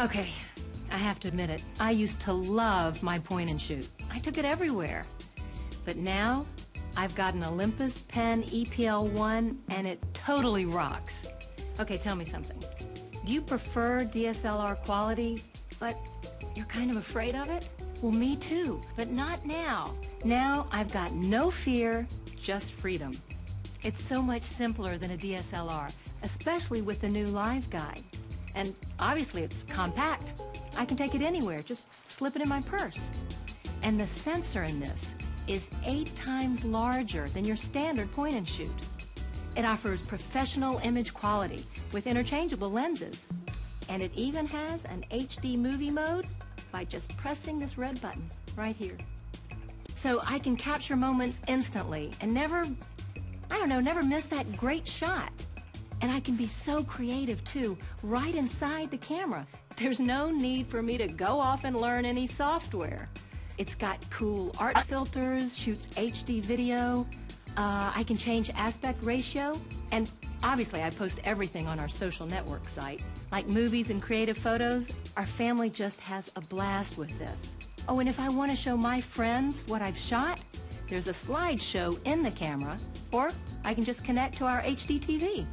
Okay, I have to admit it. I used to love my point and shoot. I took it everywhere. But now, I've got an Olympus Pen EPL1 and it totally rocks. Okay, tell me something. Do you prefer DSLR quality, but you're kind of afraid of it? Well, me too, but not now. Now I've got no fear, just freedom. It's so much simpler than a DSLR, especially with the new Live Guide. And obviously it's compact. I can take it anywhere, just slip it in my purse. And the sensor in this is eight times larger than your standard point and shoot. It offers professional image quality with interchangeable lenses. And it even has an HD movie mode by just pressing this red button right here. So I can capture moments instantly and never, I don't know, never miss that great shot. And I can be so creative too, right inside the camera. There's no need for me to go off and learn any software. It's got cool art filters, shoots HD video. Uh, I can change aspect ratio. And obviously, I post everything on our social network site. Like movies and creative photos, our family just has a blast with this. Oh, and if I want to show my friends what I've shot, there's a slideshow in the camera, or I can just connect to our HD TV.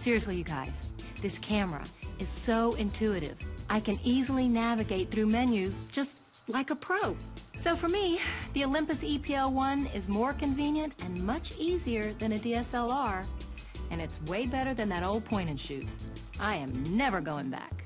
Seriously, you guys, this camera is so intuitive. I can easily navigate through menus just like a pro. So for me, the Olympus EPL1 is more convenient and much easier than a DSLR, and it's way better than that old point and shoot. I am never going back.